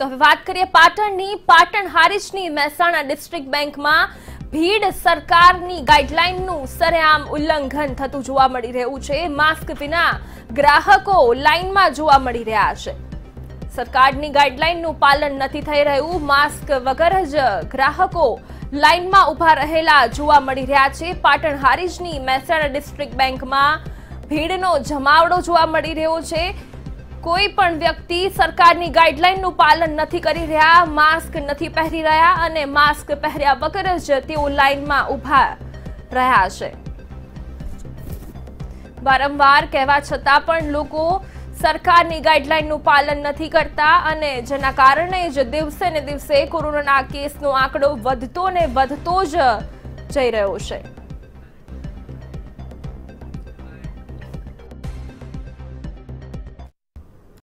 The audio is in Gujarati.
તો હવે વાત કરીએ પાટણની. પાટણ હારીજની મહેસાણા ડિસ્ટ્રિક્ટ બેંકમાં ભીડ સરકારની ગાઈડલાઈનનું સરેઆમ ઉલ્લંઘન થતું જોવા મળી રહ્યું છે. માસ્ક વિના ગ્રાહકો લાઈનમાં જોવા મળી રહ્યા છે. સરકારની ગાઈડલાઈનનું પાલન નથી થઈ રહ્યું. માસ્ક વગર જ ગ્રાહકો લાઈનમાં ઊભા રહેલા જોવા મળી રહ્યા છે. પાટણ હારીજની મહેસાણા ડિસ્ટ્રિક્ટ બેંકમાં ભીડનો જમાવડો જોવા મળી રહ્યો છે. કોઈ પણ વ્યક્તિ સરકારની ગાઈડલાઈનનું પાલન નથી કરી રહ્યા, માસ્ક નથી પહેરી રહ્યા અને માસ્ક પહેર્યા વગર જ તેઓ લાઈનમાં ઊભા રહ્યા છે. વારંવાર કહેવા છતાં પણ લોકો સરકારની ગાઈડલાઈનનું પાલન નથી કરતા અને જેના કારણે જ દિવસે ને દિવસે કોરોનાના કેસનો આંકડો વધતો ને વધતો જ જઈ રહ્યો છે.